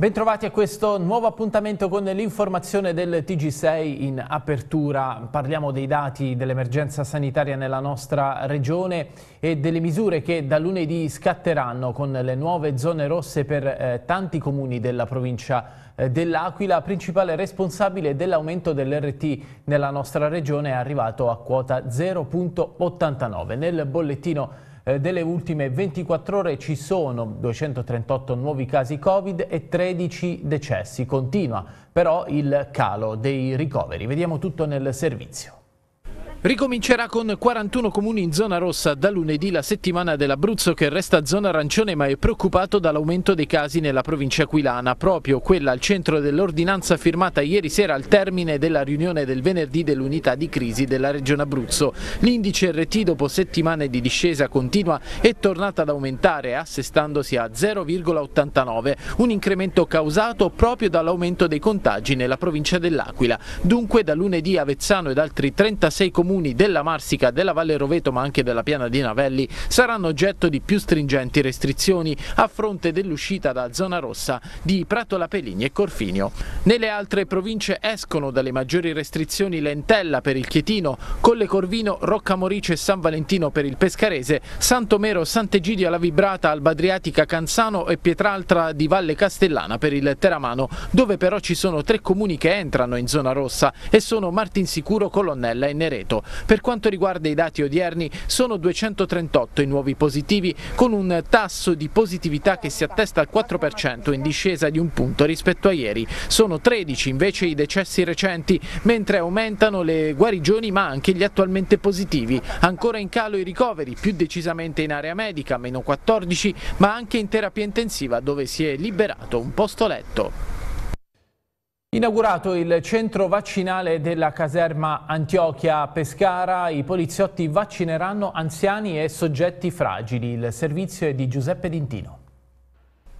Bentrovati a questo nuovo appuntamento con l'informazione del TG6 in apertura. Parliamo dei dati dell'emergenza sanitaria nella nostra regione e delle misure che da lunedì scatteranno con le nuove zone rosse per eh, tanti comuni della provincia eh, dell'Aquila. Principale responsabile dell'aumento dell'RT nella nostra regione è arrivato a quota 0.89. Nel bollettino delle ultime 24 ore ci sono 238 nuovi casi Covid e 13 decessi. Continua però il calo dei ricoveri. Vediamo tutto nel servizio. Ricomincerà con 41 comuni in zona rossa da lunedì la settimana dell'Abruzzo che resta zona arancione ma è preoccupato dall'aumento dei casi nella provincia aquilana, proprio quella al centro dell'ordinanza firmata ieri sera al termine della riunione del venerdì dell'unità di crisi della regione Abruzzo. L'indice RT dopo settimane di discesa continua è tornata ad aumentare assestandosi a 0,89, un incremento causato proprio dall'aumento dei contagi nella provincia dell'Aquila. Dunque da lunedì Avezzano ed altri 36 comuni comuni della Marsica, della Valle Roveto ma anche della Piana di Navelli saranno oggetto di più stringenti restrizioni a fronte dell'uscita da zona rossa di Prato Peligni e Corfinio. Nelle altre province escono dalle maggiori restrizioni Lentella per il Chietino, Colle Corvino, Roccamorice e San Valentino per il Pescarese, Santomero, Sant'Egidio alla Vibrata, Alba Adriatica, Canzano e Pietraltra di Valle Castellana per il Teramano, dove però ci sono tre comuni che entrano in zona rossa e sono Martinsicuro, Colonnella e Nereto. Per quanto riguarda i dati odierni sono 238 i nuovi positivi con un tasso di positività che si attesta al 4% in discesa di un punto rispetto a ieri. Sono 13 invece i decessi recenti mentre aumentano le guarigioni ma anche gli attualmente positivi. Ancora in calo i ricoveri, più decisamente in area medica, meno 14, ma anche in terapia intensiva dove si è liberato un posto letto. Inaugurato il centro vaccinale della caserma Antiochia Pescara, i poliziotti vaccineranno anziani e soggetti fragili. Il servizio è di Giuseppe Dintino.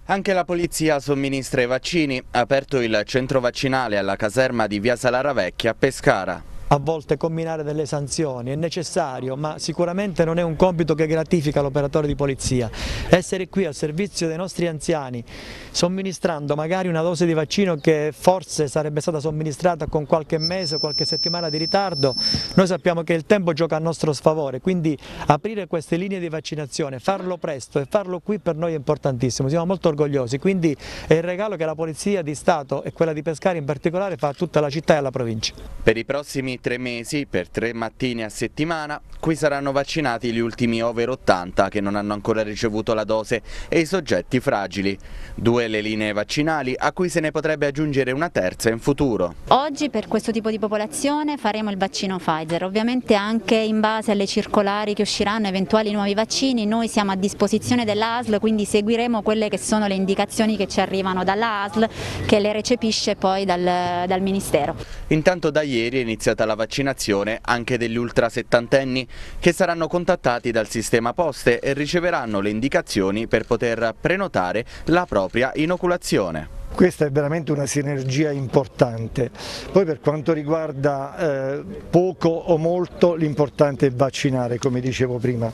Anche la polizia somministra i vaccini, aperto il centro vaccinale alla caserma di Via Salara Vecchia, Pescara a volte combinare delle sanzioni, è necessario ma sicuramente non è un compito che gratifica l'operatore di polizia. Essere qui al servizio dei nostri anziani, somministrando magari una dose di vaccino che forse sarebbe stata somministrata con qualche mese o qualche settimana di ritardo, noi sappiamo che il tempo gioca a nostro sfavore, quindi aprire queste linee di vaccinazione, farlo presto e farlo qui per noi è importantissimo, siamo molto orgogliosi, quindi è il regalo che la Polizia di Stato e quella di Pescara in particolare fa a tutta la città e alla provincia. Per i prossimi tre mesi, per tre mattine a settimana, qui saranno vaccinati gli ultimi over 80 che non hanno ancora ricevuto la dose e i soggetti fragili. Due le linee vaccinali a cui se ne potrebbe aggiungere una terza in futuro. Oggi per questo tipo di popolazione faremo il vaccino Pfizer, ovviamente anche in base alle circolari che usciranno, eventuali nuovi vaccini, noi siamo a disposizione dell'ASL, quindi seguiremo quelle che sono le indicazioni che ci arrivano dall'ASL che le recepisce poi dal, dal Ministero. Intanto da ieri è iniziata la vaccinazione anche degli ultra settantenni che saranno contattati dal sistema poste e riceveranno le indicazioni per poter prenotare la propria inoculazione. Questa è veramente una sinergia importante. Poi per quanto riguarda eh, poco o molto l'importante è vaccinare come dicevo prima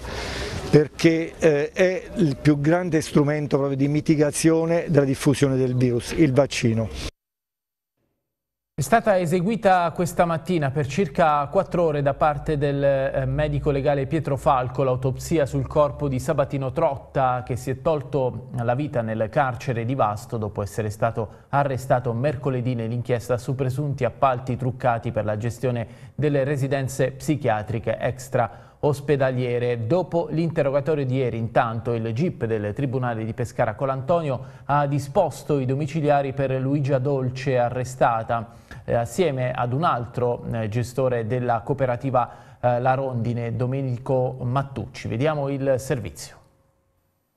perché eh, è il più grande strumento di mitigazione della diffusione del virus, il vaccino. È stata eseguita questa mattina per circa quattro ore da parte del eh, medico legale Pietro Falco l'autopsia sul corpo di Sabatino Trotta che si è tolto la vita nel carcere di Vasto dopo essere stato arrestato mercoledì nell'inchiesta su presunti appalti truccati per la gestione delle residenze psichiatriche extra ospedaliere. Dopo l'interrogatorio di ieri, intanto, il GIP del Tribunale di Pescara Colantonio ha disposto i domiciliari per Luigia Dolce, arrestata eh, assieme ad un altro eh, gestore della cooperativa eh, La Rondine, Domenico Mattucci. Vediamo il servizio.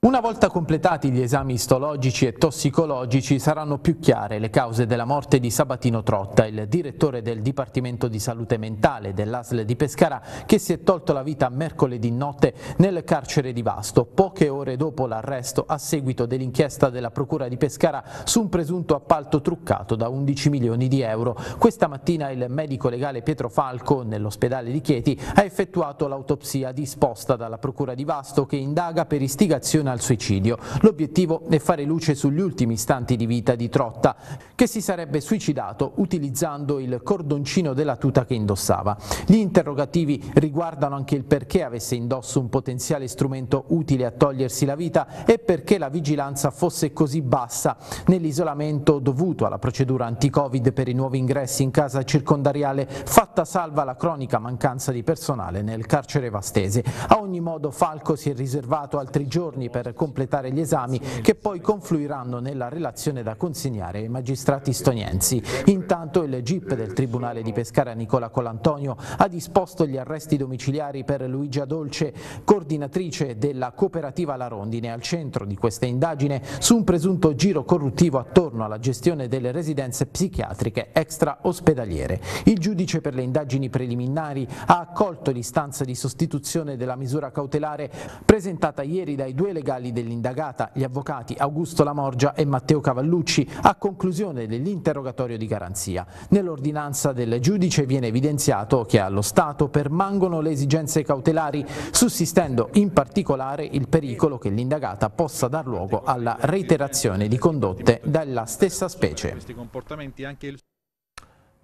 Una volta completati gli esami istologici e tossicologici saranno più chiare le cause della morte di Sabatino Trotta, il direttore del Dipartimento di Salute Mentale dell'ASL di Pescara che si è tolto la vita mercoledì notte nel carcere di Vasto, poche ore dopo l'arresto a seguito dell'inchiesta della Procura di Pescara su un presunto appalto truccato da 11 milioni di euro. Questa mattina il medico legale Pietro Falco nell'ospedale di Chieti ha effettuato l'autopsia disposta dalla Procura di Vasto che indaga per istigazione tentazione al suicidio. L'obiettivo è fare luce sugli ultimi istanti di vita di Trotta, che si sarebbe suicidato utilizzando il cordoncino della tuta che indossava. Gli interrogativi riguardano anche il perché avesse indosso un potenziale strumento utile a togliersi la vita e perché la vigilanza fosse così bassa nell'isolamento dovuto alla procedura anti-Covid per i nuovi ingressi in casa circondariale, fatta salva la cronica mancanza di personale nel carcere vastese. A ogni modo Falco si è riservato altri giorni per completare gli esami che poi confluiranno nella relazione da consegnare ai magistrati stoniensi. Intanto il GIP del Tribunale di Pescara Nicola Colantonio ha disposto gli arresti domiciliari per Luigia Dolce, coordinatrice della cooperativa La Rondine, al centro di questa indagine su un presunto giro corruttivo attorno alla gestione delle residenze psichiatriche extra-ospedaliere. Il giudice per le indagini preliminari ha accolto l'istanza di sostituzione della misura cautelare presentata ieri dai due legali dell'indagata, gli avvocati Augusto Lamorgia e Matteo Cavallucci, a conclusione dell'interrogatorio di garanzia. Nell'ordinanza del giudice viene evidenziato che allo Stato permangono le esigenze cautelari, sussistendo in particolare il pericolo che l'indagata possa dar luogo alla reiterazione di condotte della stessa specie.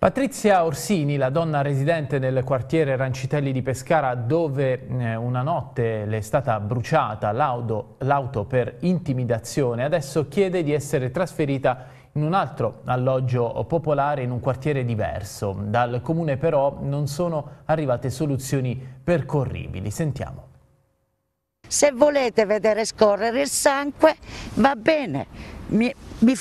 Patrizia Orsini, la donna residente nel quartiere Rancitelli di Pescara dove eh, una notte le è stata bruciata l'auto per intimidazione, adesso chiede di essere trasferita in un altro alloggio popolare in un quartiere diverso. Dal comune però non sono arrivate soluzioni percorribili. Sentiamo. Se volete vedere scorrere il sangue va bene, mi, vi,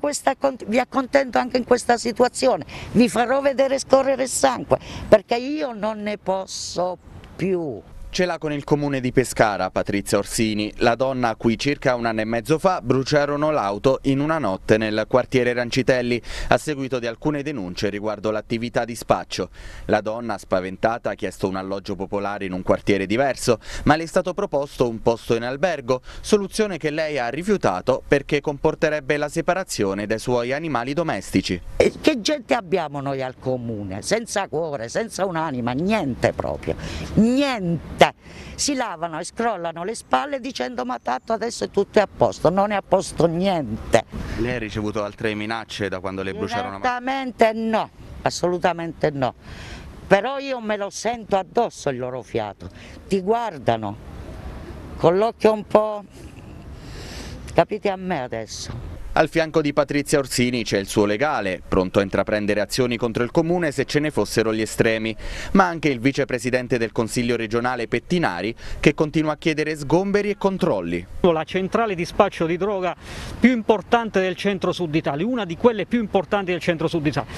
questa, vi accontento anche in questa situazione, vi farò vedere scorrere il sangue perché io non ne posso più. Ce l'ha con il comune di Pescara, Patrizia Orsini, la donna a cui circa un anno e mezzo fa bruciarono l'auto in una notte nel quartiere Rancitelli a seguito di alcune denunce riguardo l'attività di spaccio. La donna, spaventata, ha chiesto un alloggio popolare in un quartiere diverso, ma le è stato proposto un posto in albergo, soluzione che lei ha rifiutato perché comporterebbe la separazione dai suoi animali domestici. Che gente abbiamo noi al comune? Senza cuore, senza un'anima, niente proprio, niente vita, si lavano e scrollano le spalle dicendo ma tanto adesso è tutto a posto, non è a posto niente. Lei ha ricevuto altre minacce da quando le bruciarono? Assolutamente no, assolutamente no, però io me lo sento addosso il loro fiato, ti guardano con l'occhio un po', capite a me adesso. Al fianco di Patrizia Orsini c'è il suo legale, pronto a intraprendere azioni contro il comune se ce ne fossero gli estremi, ma anche il vicepresidente del Consiglio regionale Pettinari che continua a chiedere sgomberi e controlli. La centrale di spaccio di droga più importante del centro-sud Italia, una di quelle più importanti del centro-sud Italia.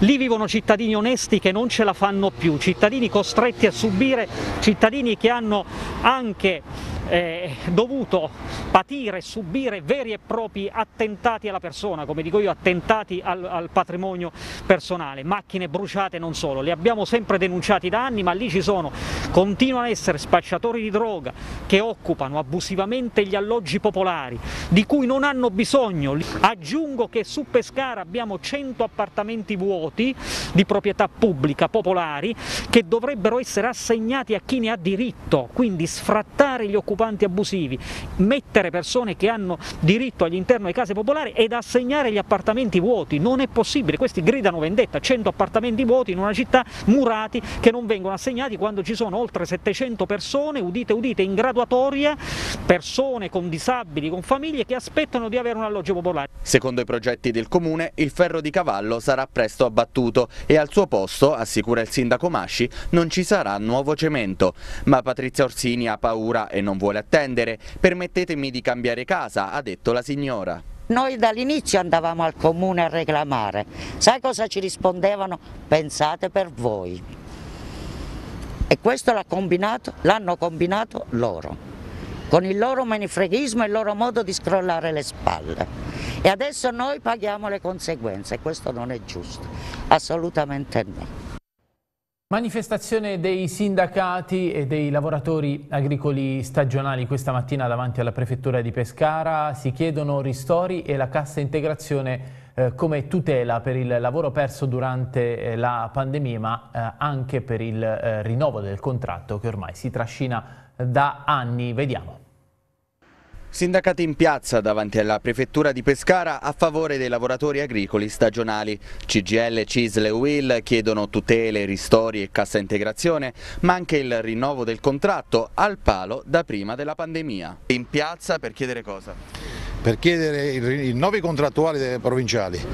Lì vivono cittadini onesti che non ce la fanno più, cittadini costretti a subire, cittadini che hanno anche eh, dovuto patire subire veri e propri attentati alla persona, come dico io, attentati al, al, patrimonio personale, macchine bruciate non solo, li abbiamo sempre denunciati da anni, ma lì ci sono, continuano a essere spacciatori di droga che occupano abusivamente gli alloggi popolari, di cui non hanno bisogno. Aggiungo che su Pescara abbiamo 100 appartamenti vuoti di proprietà pubblica popolari che dovrebbero essere assegnati a chi ne ha diritto, quindi sfrattare gli occupanti abusivi, mettere persone che hanno diritto all'interno delle case popolari ed assegnare gli appartamenti vuoti, non è possibile, questi gridano vendetta, 100 appartamenti vuoti in una città murati che non vengono assegnati quando ci sono oltre 700 persone, udite udite, in graduatoria, persone con disabili, con famiglie che aspettano di avere un alloggio popolare. Secondo i progetti del comune, il ferro di cavallo sarà presto abbattuto e al suo posto, assicura il sindaco Masci, non ci sarà nuovo cemento. Ma Patrizia Orsini ha paura e non vuole attendere. Permettetemi di cambiare casa, ha detto la signora. Noi dall'inizio andavamo al comune a reclamare, sai cosa ci rispondevano? Pensate per voi. E questo l'hanno combinato, combinato loro, con il loro menefreghismo e il loro modo di scrollare le spalle. E adesso noi paghiamo le conseguenze, questo non è giusto, assolutamente no. Manifestazione dei sindacati e dei lavoratori agricoli stagionali questa mattina davanti alla prefettura di Pescara. Si chiedono ristori e la cassa integrazione eh, come tutela per il lavoro perso durante eh, la pandemia ma eh, anche per il eh, rinnovo del contratto che ormai si trascina da anni. Vediamo. Sindacati in piazza davanti alla prefettura di Pescara a favore dei lavoratori agricoli stagionali. CGL, CISL e WIL chiedono tutele, ristori e cassa integrazione, ma anche il rinnovo del contratto al palo da prima della pandemia. In piazza per chiedere cosa? Per chiedere i rinnovi contrattuali provinciali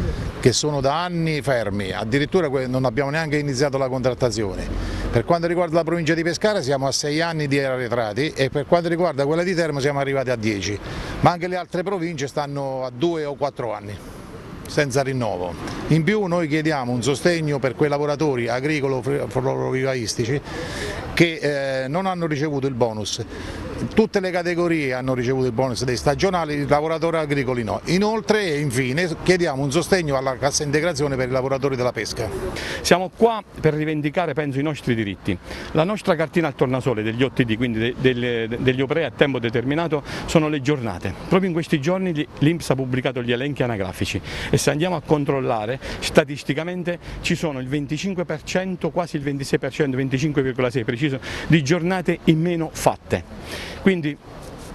che sono da anni fermi, addirittura non abbiamo neanche iniziato la contrattazione. Per quanto riguarda la provincia di Pescara siamo a sei anni di arretrati e per quanto riguarda quella di Termo siamo arrivati a dieci, ma anche le altre province stanno a due o quattro anni senza rinnovo. In più noi chiediamo un sostegno per quei lavoratori agricolo-florovivaistici che eh, non hanno ricevuto il bonus tutte le categorie hanno ricevuto il bonus dei stagionali, i lavoratori agricoli no. Inoltre e infine chiediamo un sogno alla cassa integrazione per i lavoratori della pesca. Siamo qua per rivendicare penso i nostri diritti. La nostra cartina al tornasole degli OTD, quindi degli operai a tempo determinato, sono le giornate. Proprio in questi giorni l'Inps ha pubblicato gli elenchi anagrafici e se andiamo a controllare statisticamente ci sono il 25%, quasi il 26%, 25,6% preciso, di giornate in meno fatte. Quindi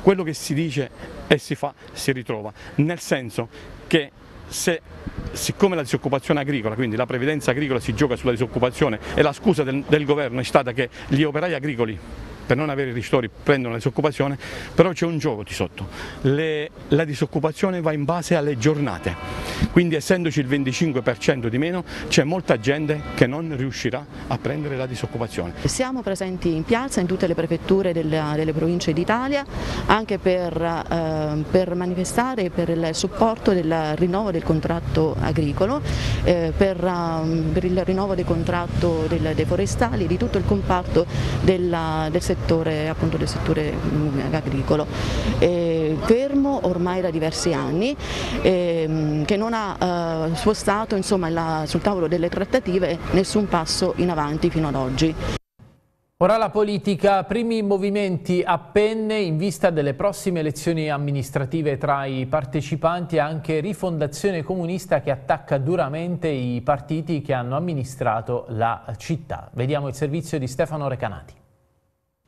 quello che si dice e si fa si ritrova, nel senso che se siccome la disoccupazione agricola, quindi la previdenza agricola si gioca sulla disoccupazione e la scusa del, del governo è stata che gli operai agricoli per non avere ristori prendono la disoccupazione, però c'è un gioco di sotto, Le, la disoccupazione va in base alle giornate, quindi essendoci il 25% di meno c'è molta gente che non riuscirà a prendere la disoccupazione. Siamo presenti in piazza in tutte le prefetture delle, delle province d'Italia anche per, eh, per, manifestare per il supporto del rinnovo del contratto agricolo, eh, per, um, per, il rinnovo del contratto del, dei forestali, di tutto il comparto della, del settore settore, appunto, del settore mm, agricolo, eh, fermo ormai da diversi anni, eh, che non ha eh, spostato insomma, la, sul tavolo delle trattative nessun passo in avanti fino ad oggi. Ora la politica, primi movimenti a penne in vista delle prossime elezioni amministrative tra i partecipanti e anche Rifondazione Comunista che attacca duramente i partiti che hanno amministrato la città. Vediamo il servizio di Stefano Recanati.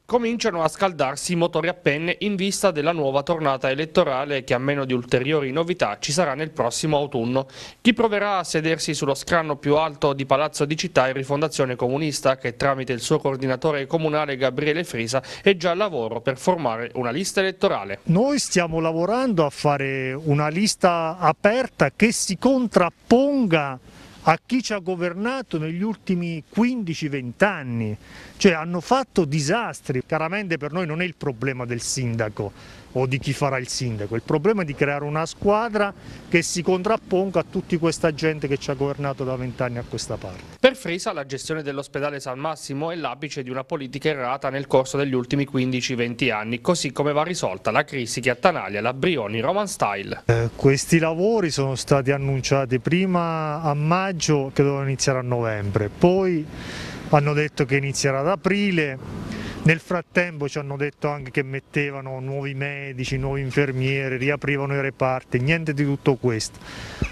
Cominciano a scaldarsi i motori a penne in vista della nuova tornata elettorale che a meno di ulteriori novità ci sarà nel prossimo autunno. Chi proverà a sedersi sullo scranno più alto di Palazzo di Città è Rifondazione Comunista che tramite il suo coordinatore comunale Gabriele Frisa è già al lavoro per formare una lista elettorale. Noi stiamo lavorando a fare una lista aperta che si contrapponga a chi ci ha governato negli ultimi 15-20 anni, cioè hanno fatto disastri, chiaramente per noi non è il problema del sindaco, o di chi farà il sindaco, il problema è di creare una squadra che si contrapponga a tutta questa gente che ci ha governato da vent'anni a questa parte. Per Frisa la gestione dell'ospedale San Massimo è l'apice di una politica errata nel corso degli ultimi 15-20 anni, così come va risolta la crisi che attanaglia la Brioni Roman Style. Eh, questi lavori sono stati annunciati prima a maggio che dovevano iniziare a novembre, poi hanno detto che inizierà ad aprile, nel frattempo ci hanno detto anche che mettevano nuovi medici, nuovi infermieri, riaprivano i reparti, niente di tutto questo.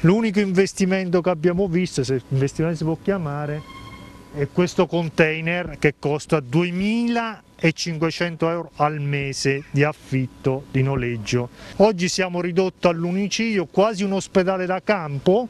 L'unico investimento che abbiamo visto, se investimento si può chiamare, è questo container che costa 2.500 euro al mese di affitto, di noleggio. Oggi siamo ridotti all'unicidio, quasi un ospedale da campo,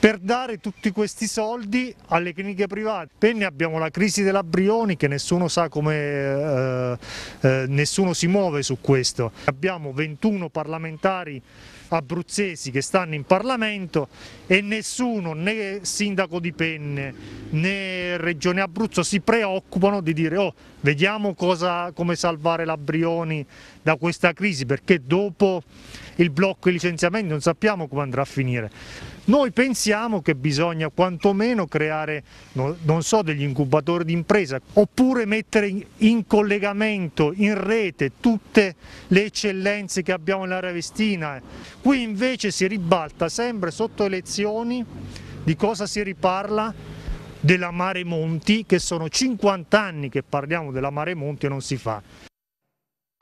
per dare tutti questi soldi alle cliniche private. Poi abbiamo la crisi della Brioni che nessuno sa come, eh, eh, nessuno si muove su questo. Abbiamo 21 parlamentari abruzzesi che stanno in Parlamento e nessuno, né sindaco di Penne né Regione Abruzzo si preoccupano di dire oh, vediamo cosa, come salvare la Brioni da questa crisi perché dopo il blocco e i licenziamenti non sappiamo come andrà a finire. Noi pensiamo che bisogna quantomeno creare, non so, degli incubatori di impresa oppure mettere in collegamento, in rete tutte le eccellenze che abbiamo nell'area vestina. Qui invece si ribalta sempre sotto elezioni di cosa si riparla? Della Mare Monti, che sono 50 anni che parliamo della Mare Monti e non si fa.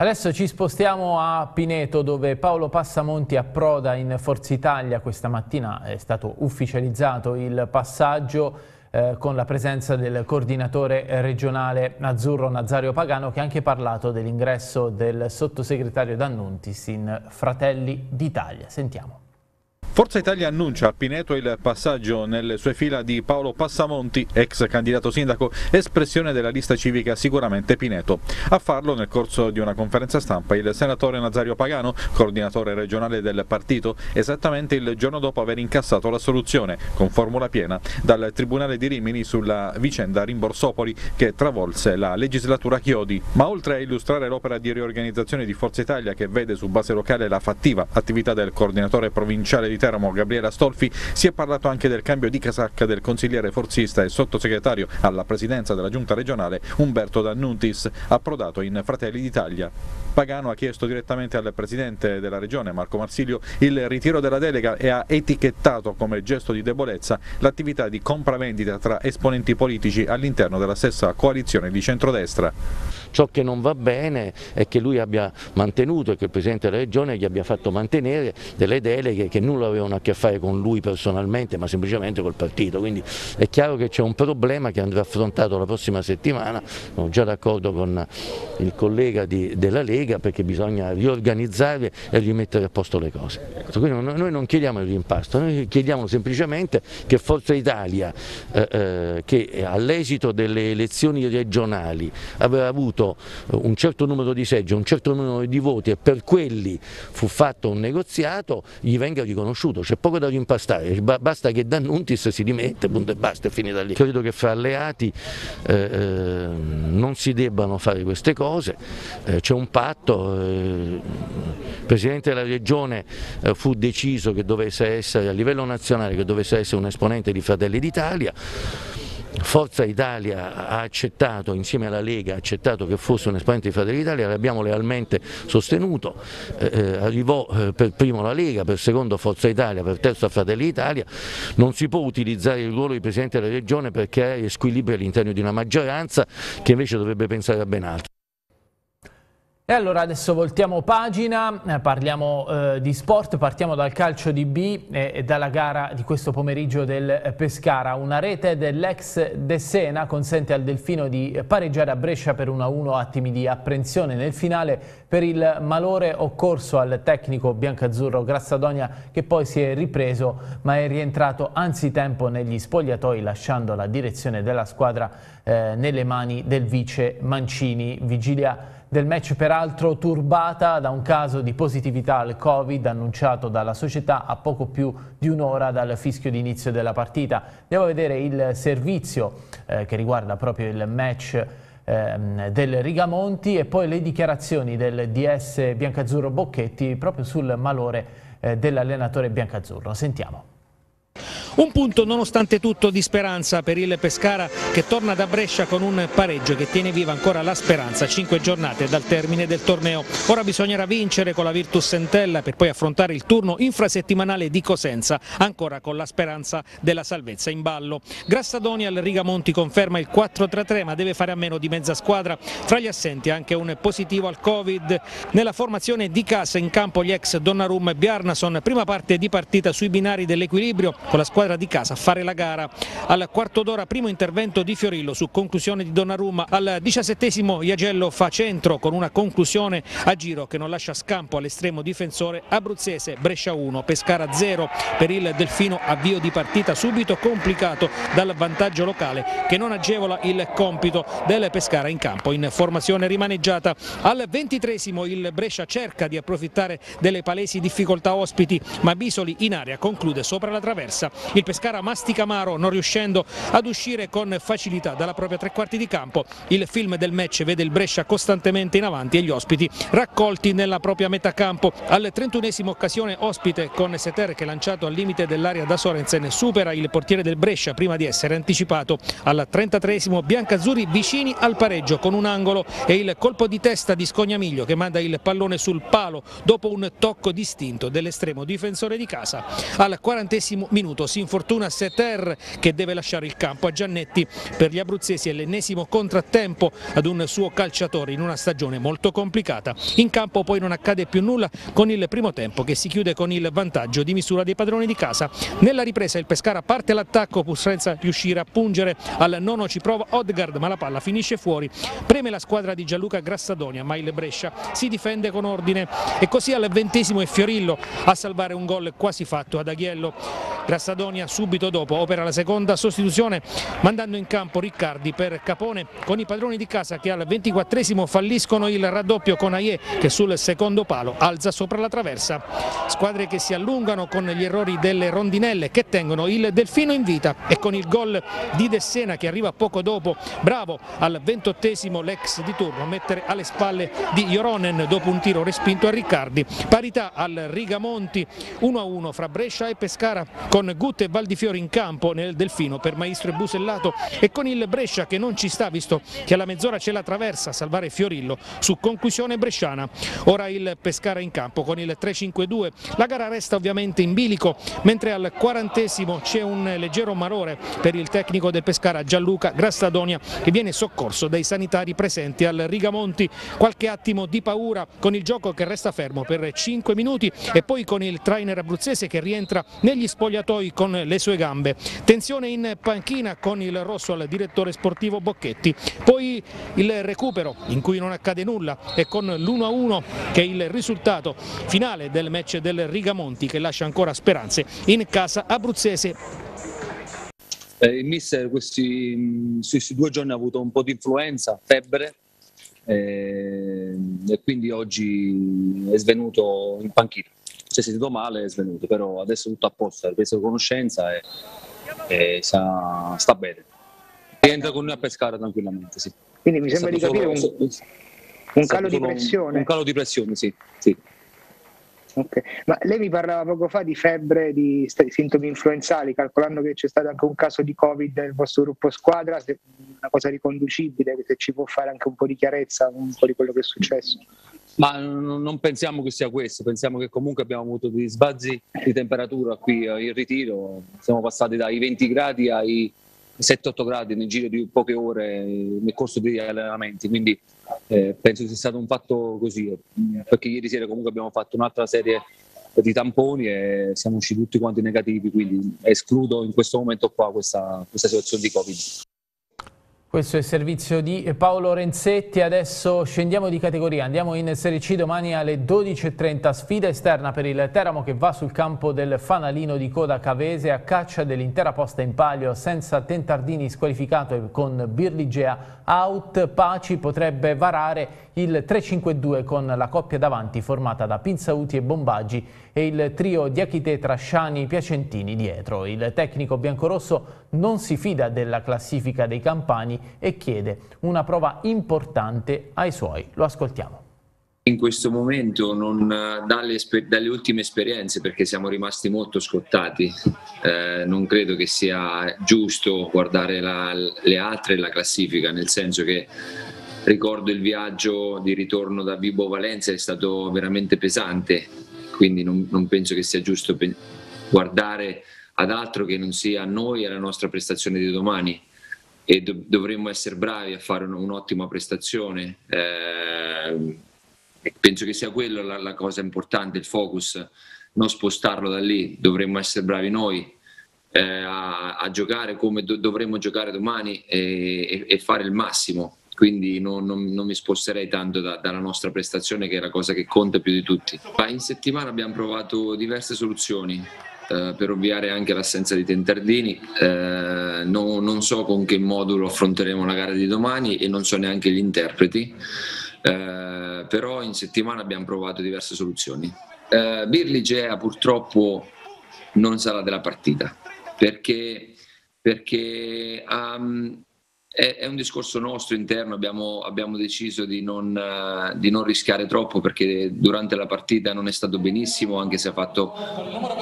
Adesso ci spostiamo a Pineto dove Paolo Passamonti approda in Forza Italia. Questa mattina è stato ufficializzato il passaggio eh, con la presenza del coordinatore regionale azzurro Nazario Pagano che ha anche parlato dell'ingresso del sottosegretario D'Annuntis in Fratelli d'Italia. Sentiamo. Forza Italia annuncia a Pineto il passaggio nelle sue fila di Paolo Passamonti, ex candidato sindaco, espressione della lista civica sicuramente Pineto. A farlo nel corso di una conferenza stampa il senatore Nazario Pagano, coordinatore regionale del partito, esattamente il giorno dopo aver incassato la soluzione, con formula piena, dal Tribunale di Rimini sulla vicenda Rimborsopoli che travolse la legislatura Chiodi. Ma oltre a illustrare l'opera di riorganizzazione di Forza Italia che vede su base locale la fattiva attività del coordinatore provinciale di Teramo, Gabriele Astolfi si è parlato anche del cambio di casacca del consigliere forzista e sottosegretario alla presidenza della giunta regionale Umberto D'Annuntis, approdato in Fratelli d'Italia. Pagano ha chiesto direttamente al presidente della regione Marco Marsilio il ritiro della delega e ha etichettato come gesto di debolezza l'attività di compravendita tra esponenti politici all'interno della stessa coalizione di centrodestra. Ciò che non va bene è che lui abbia mantenuto e che il Presidente della Regione gli abbia fatto mantenere delle deleghe che nulla avevano a che fare con lui personalmente ma semplicemente col partito, quindi è chiaro che c'è un problema che andrà affrontato la prossima settimana, sono già d'accordo con il collega di, della Lega perché bisogna riorganizzare e rimettere a posto le cose. Quindi noi non chiediamo il rimpasto, noi chiediamo semplicemente che Forza Italia eh, eh, che all'esito delle elezioni regionali aveva avuto un certo numero di seggi, un certo numero di voti e per quelli fu fatto un negoziato, gli venga riconosciuto, c'è poco da rimpastare, basta che D'Annuntis si dimette, punto e basta, è finita lì. Credo che fra alleati eh, eh, non si debbano fare queste cose, eh, c'è un patto, eh, il Presidente della Regione eh, fu deciso che dovesse essere a livello nazionale, che dovesse essere un esponente di Fratelli d'Italia, Forza Italia ha accettato, insieme alla Lega, ha accettato che fosse un esponente di Fratelli d'Italia, l'abbiamo lealmente sostenuto, eh, eh, arrivò eh, per primo la Lega, per secondo Forza Italia, per terzo Fratelli d'Italia, non si può utilizzare il ruolo di Presidente della Regione per creare squilibri all'interno di una maggioranza che invece dovrebbe pensare a ben altro. E allora adesso voltiamo pagina, eh, parliamo eh, di sport, partiamo dal calcio di B e, e dalla gara di questo pomeriggio del Pescara. Una rete dell'ex De Sena consente al Delfino di pareggiare a Brescia per 1-1 attimi di apprensione nel finale per il malore occorso al tecnico biancazzurro Grassadonia che poi si è ripreso ma è rientrato anzitempo negli spogliatoi lasciando la direzione della squadra eh, nelle mani del vice Mancini. Vigilia del match peraltro turbata da un caso di positività al Covid annunciato dalla società a poco più di un'ora dal fischio di inizio della partita. Andiamo a vedere il servizio eh, che riguarda proprio il match ehm, del Rigamonti e poi le dichiarazioni del DS Biancazzurro Bocchetti proprio sul malore eh, dell'allenatore Biancazzurro. Sentiamo. Un punto nonostante tutto di speranza per il Pescara che torna da Brescia con un pareggio che tiene viva ancora la speranza, cinque giornate dal termine del torneo. Ora bisognerà vincere con la Virtus Entella per poi affrontare il turno infrasettimanale di Cosenza, ancora con la speranza della salvezza in ballo. Grassadoni al Rigamonti conferma il 4-3-3 ma deve fare a meno di mezza squadra. Tra gli assenti anche un positivo al Covid. Nella formazione di casa in campo gli ex Donnarum e Bjarnason, prima parte di partita sui binari dell'equilibrio con la squadra di casa a fare la gara. Al quarto d'ora primo intervento di Fiorillo su conclusione di Donnarumma. Al diciassettesimo Iagello fa centro con una conclusione a giro che non lascia scampo all'estremo difensore abruzzese Brescia 1, Pescara 0 per il Delfino avvio di partita subito complicato dal vantaggio locale che non agevola il compito del Pescara in campo in formazione rimaneggiata. Al ventitresimo il Brescia cerca di approfittare delle palesi difficoltà ospiti ma Bisoli in area conclude sopra la traversa. Il Pescara mastica Maro non riuscendo ad uscire con facilità dalla propria tre quarti di campo. Il film del match vede il Brescia costantemente in avanti e gli ospiti raccolti nella propria metà campo. Al 31esimo occasione ospite con Seter che lanciato al limite dell'area da Sorensen supera il portiere del Brescia prima di essere anticipato. Al 33esimo Biancazzurri vicini al pareggio con un angolo e il colpo di testa di Scognamiglio che manda il pallone sul palo dopo un tocco distinto dell'estremo difensore di casa. Al 40 minuto si si infortuna Seter che deve lasciare il campo a Giannetti per gli abruzzesi è l'ennesimo contrattempo ad un suo calciatore in una stagione molto complicata. In campo poi non accade più nulla con il primo tempo che si chiude con il vantaggio di misura dei padroni di casa. Nella ripresa il Pescara parte all'attacco pur senza riuscire a pungere al nono ci prova Odgard ma la palla finisce fuori. Preme la squadra di Gianluca Grassadonia ma il Brescia si difende con ordine e così al ventesimo è Fiorillo a salvare un gol quasi fatto ad Aghiello. Grassadonia subito dopo opera la seconda sostituzione mandando in campo Riccardi per Capone con i padroni di casa che al ventiquattresimo falliscono il raddoppio con Aie che sul secondo palo alza sopra la traversa. Squadre che si allungano con gli errori delle rondinelle che tengono il Delfino in vita e con il gol di Dessena che arriva poco dopo, bravo al ventottesimo l'ex di turno a mettere alle spalle di Joronen dopo un tiro respinto a Riccardi. Parità al Rigamonti 1-1 fra Brescia e Pescara con Gutte e Valdifiori in campo nel Delfino per Maestro e Busellato e con il Brescia che non ci sta visto che alla mezz'ora c'è la traversa a salvare Fiorillo su conclusione bresciana. Ora il Pescara in campo con il 3-5-2. La gara resta ovviamente in bilico mentre al quarantesimo c'è un leggero marore per il tecnico del Pescara Gianluca Grassadonia che viene soccorso dai sanitari presenti al Rigamonti. Qualche attimo di paura con il gioco che resta fermo per 5 minuti e poi con il trainer abruzzese che rientra negli spogliatoi con le sue gambe. Tensione in panchina con il rosso al direttore sportivo Bocchetti. Poi il recupero in cui non accade nulla e con l'1-1 che è il risultato finale del match del Rigamonti che lascia ancora speranze in casa abruzzese. Eh, il mister questi, questi, due giorni ha avuto un po' di influenza, febbre eh, e quindi oggi è svenuto in panchina. Si è sentito male, è svenuto, però adesso è tutto a posto, ha preso conoscenza e, e sta, sta bene. Rientra con noi a pescare tranquillamente, sì. Quindi mi sembra di capire solo, un, un calo di pressione. Un, un calo di pressione, sì. sì. Okay. Ma lei mi parlava poco fa di febbre, di sintomi influenzali, calcolando che c'è stato anche un caso di Covid nel vostro gruppo squadra, se una cosa riconducibile, se ci può fare anche un po' di chiarezza, un po' di quello che è successo. Ma non pensiamo che sia questo, pensiamo che comunque abbiamo avuto dei sbazzi di temperatura qui in ritiro, siamo passati dai 20 gradi ai 7-8 gradi nel giro di poche ore nel corso degli allenamenti, quindi eh, penso sia stato un fatto così, perché ieri sera comunque abbiamo fatto un'altra serie di tamponi e siamo usciti tutti quanti negativi, quindi escludo in questo momento qua questa, questa situazione di Covid. Questo è il servizio di Paolo Renzetti, adesso scendiamo di categoria, andiamo in Serie C domani alle 12.30, sfida esterna per il Teramo che va sul campo del fanalino di coda Cavese a caccia dell'intera posta in palio senza Tentardini squalificato e con Birligea out, Paci potrebbe varare il 3-5-2 con la coppia davanti formata da Pinzauti e Bombaggi e il trio Diachite Trasciani Piacentini dietro. Il tecnico biancorosso non si fida della classifica dei campani e chiede una prova importante ai suoi. Lo ascoltiamo in questo momento non dalle, dalle, ultime esperienze perché siamo rimasti molto scottati eh, non credo che sia giusto guardare la, le altre e la classifica nel senso che ricordo il viaggio di ritorno da Vibo Valencia è stato veramente pesante quindi non, non penso che sia giusto guardare ad altro che non sia a noi e alla nostra prestazione di domani e do, dovremmo essere bravi a fare un'ottima prestazione eh, penso che sia quello la, la, cosa importante, il focus, non spostarlo da lì, dovremmo essere bravi noi eh, a, a, giocare come do, dovremmo giocare domani e, e, e, fare il massimo. Quindi non, non, non mi sposterei tanto da, dalla nostra prestazione che è la cosa che conta più di tutti. In settimana abbiamo provato diverse soluzioni. Uh, per ovviare anche l'assenza di Tentardini. Uh, no, non so con che modulo affronteremo la gara di domani e non so neanche gli interpreti. Eh, però in settimana abbiamo provato diverse soluzioni. Eh, Birli Gea purtroppo non sarà della partita perché, perché um, è, è, un discorso nostro interno, abbiamo, abbiamo deciso di non, uh, di non, rischiare troppo perché durante la partita non è stato benissimo anche se ha fatto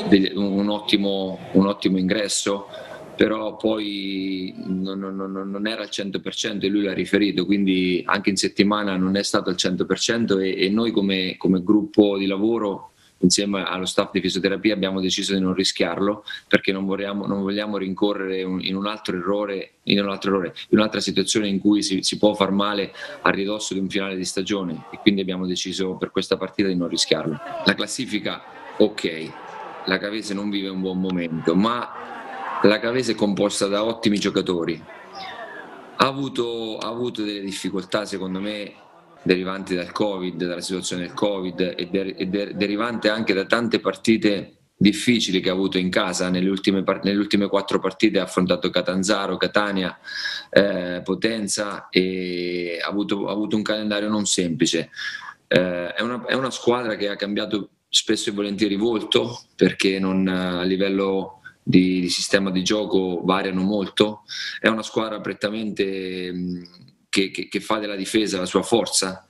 degli, un, ottimo, un ottimo ingresso però poi non, non, non, era al 100% e lui l'ha riferito, quindi anche in settimana non è stato al 100% e, e noi come, come, gruppo di lavoro insieme allo staff di fisioterapia abbiamo deciso di non rischiarlo perché non vogliamo, non vogliamo rincorrere in un altro errore, in, un altro errore, in un'altra situazione in cui si, si, può far male a ridosso di un finale di stagione e quindi abbiamo deciso per questa partita di non rischiarlo. La classifica, ok, la Cavese non vive un buon momento, ma la Cavese è composta da ottimi giocatori. Ha avuto, ha avuto delle difficoltà secondo me derivanti dal Covid, dalla situazione del Covid e, der- e der- derivante anche da tante partite difficili che ha avuto in casa nelle ultime, par- nelle ultime quattro partite ha affrontato Catanzaro, Catania, eh, Potenza e ha avuto, ha avuto, un calendario non semplice. Eh, è, una, è, una, squadra che ha cambiato spesso e volentieri volto perché non, a livello di, di sistema di gioco variano molto, è una squadra prettamente che, che, che fa della difesa la sua forza,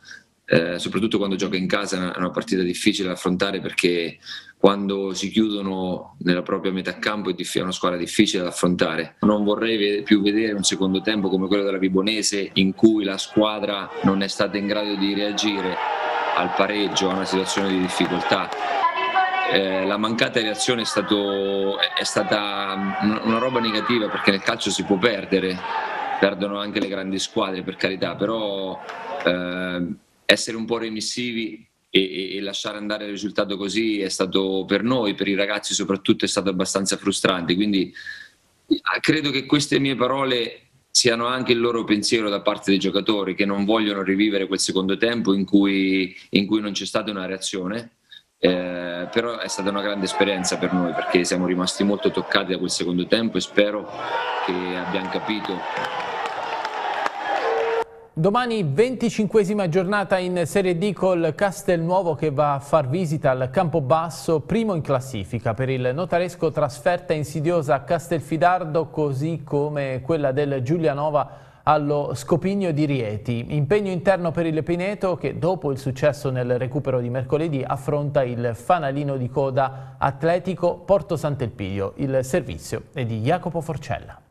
eh, soprattutto quando gioca in casa è una partita difficile da affrontare perché quando si chiudono nella propria metà campo è una squadra difficile da affrontare. Non vorrei più vedere un secondo tempo come quello della Vibonese in cui la squadra non è stata in grado di reagire al pareggio, a una situazione di difficoltà. Eh, la mancata reazione è, stato, è stata una roba negativa perché nel calcio si può perdere, perdono anche le grandi squadre per carità, però eh, essere un po' remissivi e, e, lasciare andare il risultato così è stato per noi, per i ragazzi soprattutto, è stato abbastanza frustrante. Quindi credo che queste mie parole siano anche il loro pensiero da parte dei giocatori che non vogliono rivivere quel secondo tempo in cui, in cui non c'è stata una reazione. Eh, però è stata una grande esperienza per noi perché siamo rimasti molto toccati da quel secondo tempo e spero che abbiamo capito Domani 25esima giornata in Serie D col Castelnuovo che va a far visita al Campobasso, primo in classifica per il notaresco trasferta insidiosa a Castelfidardo così come quella del Giulianova allo Scopigno di Rieti. Impegno interno per il Pineto che dopo il successo nel recupero di mercoledì affronta il fanalino di coda atletico Porto Sant'Elpidio. Il servizio è di Jacopo Forcella.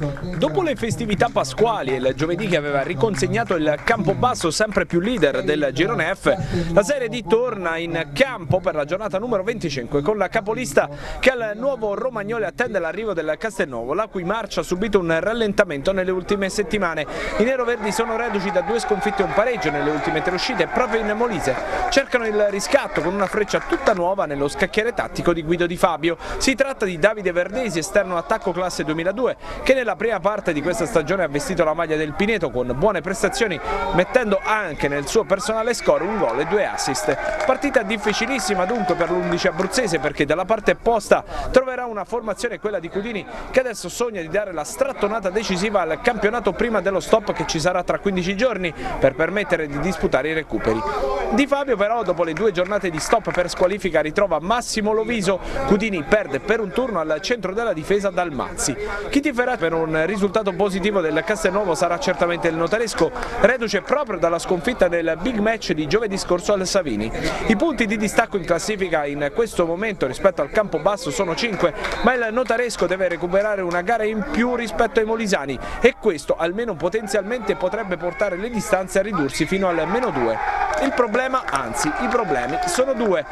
Dopo le festività pasquali e il giovedì che aveva riconsegnato il Campobasso sempre più leader del Girone F, la Serie D torna in campo per la giornata numero 25 con la capolista che al nuovo Romagnoli attende l'arrivo del Castelnuovo, la cui marcia ha subito un rallentamento nelle ultime settimane. I neroverdi sono reduci da due sconfitte e un pareggio nelle ultime tre uscite proprio in Molise. Cercano il riscatto con una freccia tutta nuova nello scacchiere tattico di Guido Di Fabio. Si tratta di Davide Verdesi, esterno attacco classe 2002, che nella nella prima parte di questa stagione ha vestito la maglia del Pineto con buone prestazioni mettendo anche nel suo personale score un gol e due assist. Partita difficilissima dunque per l'11 abruzzese perché dalla parte opposta troverà una formazione quella di Cudini che adesso sogna di dare la strattonata decisiva al campionato prima dello stop che ci sarà tra 15 giorni per permettere di disputare i recuperi. Di Fabio però dopo le due giornate di stop per squalifica ritrova Massimo Loviso, Cudini perde per un turno al centro della difesa dal Mazzi. Chi ti farà per un un risultato positivo del Castelnuovo sarà certamente il notaresco, reduce proprio dalla sconfitta nel big match di giovedì scorso al Savini. I punti di distacco in classifica in questo momento rispetto al campo basso sono 5, ma il notaresco deve recuperare una gara in più rispetto ai molisani e questo almeno potenzialmente potrebbe portare le distanze a ridursi fino al meno 2. Il problema, anzi i problemi, sono due.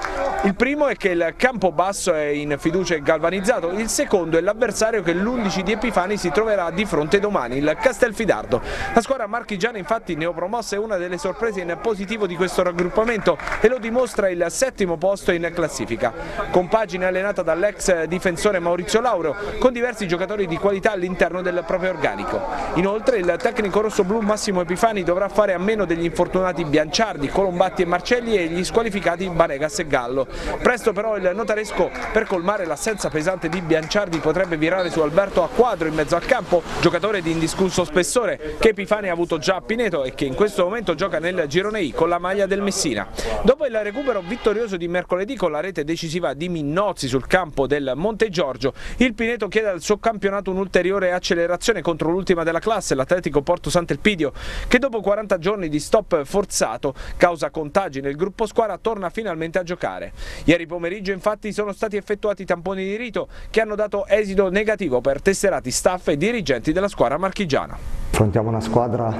Il primo è che il campo basso è in fiducia e galvanizzato, il secondo è l'avversario che l'11 di Epifani si troverà di fronte domani, il Castelfidardo. La squadra marchigiana infatti neopromossa è una delle sorprese in positivo di questo raggruppamento e lo dimostra il settimo posto in classifica. Compagine allenata dall'ex difensore Maurizio Lauro con diversi giocatori di qualità all'interno del proprio organico. Inoltre il tecnico rosso-blu Massimo Epifani dovrà fare a meno degli infortunati Bianciardi, Colombatti e Marcelli e gli squalificati Banegas e Gallo. Presto però il notaresco per colmare l'assenza pesante di Bianciardi potrebbe virare su Alberto Acquadro in mezzo al campo, giocatore di indiscusso spessore che Epifani ha avuto già a Pineto e che in questo momento gioca nel Girone I con la maglia del Messina. Dopo il recupero vittorioso di mercoledì con la rete decisiva di Minnozzi sul campo del Monte Giorgio, il Pineto chiede al suo campionato un'ulteriore accelerazione contro l'ultima della classe, l'Atletico Porto Sant'Elpidio, che dopo 40 giorni di stop forzato, causa contagi nel gruppo squadra, torna finalmente a giocare. Ieri pomeriggio infatti sono stati effettuati tamponi di rito che hanno dato esito negativo per tesserati staff e dirigenti della squadra marchigiana. Affrontiamo una squadra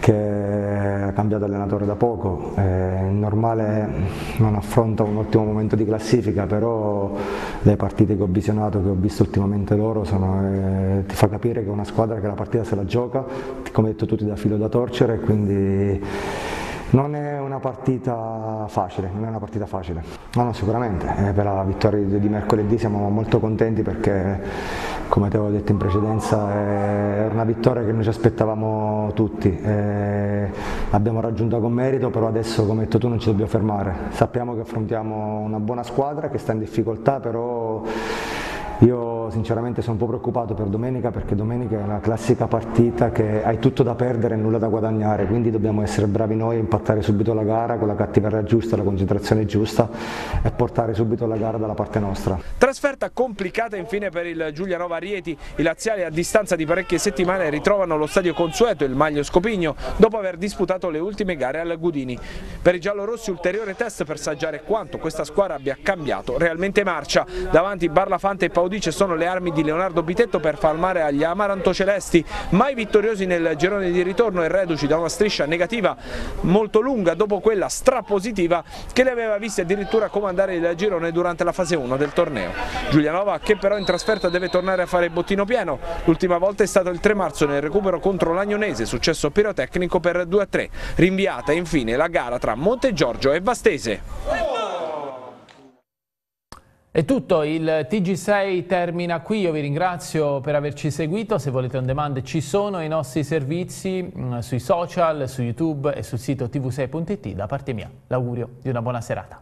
che ha cambiato allenatore da poco, è normale non affronta un ottimo momento di classifica, però le partite che ho visionato, che ho visto ultimamente loro, sono, eh, ti fa capire che è una squadra che la partita se la gioca, come detto tutti da filo da torcere, quindi non è una partita facile, non è una partita facile. No, no, sicuramente, eh, per la vittoria di mercoledì siamo molto contenti perché, come ti avevo detto in precedenza, è una vittoria che noi ci aspettavamo tutti. Eh, l'abbiamo raggiunta con merito, però adesso, come hai detto tu, non ci dobbiamo fermare. Sappiamo che affrontiamo una buona squadra che sta in difficoltà, però io sinceramente sono un po' preoccupato per domenica perché domenica è una classica partita che hai tutto da perdere e nulla da guadagnare, quindi dobbiamo essere bravi noi a impattare subito la gara con la cattiveria giusta, la concentrazione giusta e portare subito la gara dalla parte nostra. Trasferta complicata infine per il Giulianova Rieti, i laziali a distanza di parecchie settimane ritrovano lo stadio consueto, il Maglio Scopigno, dopo aver disputato le ultime gare al Gudini. Per i giallorossi ulteriore test per saggiare quanto questa squadra abbia cambiato realmente marcia, davanti Barlafante e Paudini Giudice sono le armi di Leonardo Pitetto per far male agli Amaranto Celesti, mai vittoriosi nel girone di ritorno e reduci da una striscia negativa molto lunga dopo quella strapositiva che le aveva viste addirittura comandare il girone durante la fase 1 del torneo. Giulianova che però in trasferta deve tornare a fare bottino pieno, l'ultima volta è stato il 3 marzo nel recupero contro l'Agnonese, successo pirotecnico per 2-3, rinviata infine la gara tra Monte Giorgio e Vastese. È tutto, il TG6 termina qui, io vi ringrazio per averci seguito, se volete on demand ci sono i nostri servizi mm, sui social, su YouTube e sul sito tv6.it, da parte mia l'augurio di una buona serata.